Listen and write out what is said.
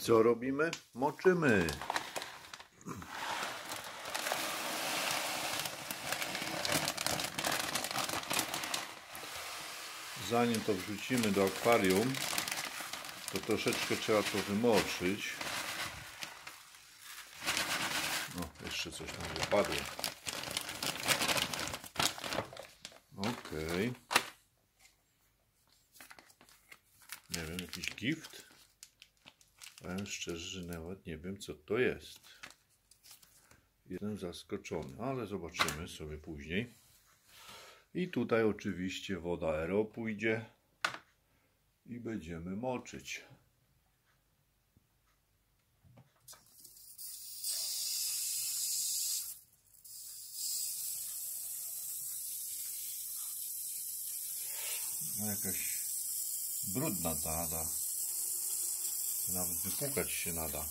Co robimy? Moczymy. Zanim to wrzucimy do akwarium, to troszeczkę trzeba to wymoczyć. No, jeszcze coś tam wypadło. Okej. Nie wiem, jakiś gift? Powiem szczerze, że nawet nie wiem, co to jest. Jestem zaskoczony, ale zobaczymy sobie później. I tutaj oczywiście woda aero pójdzie i będziemy moczyć. No jakaś brudna ta nada. Nawet wypłukać się nada.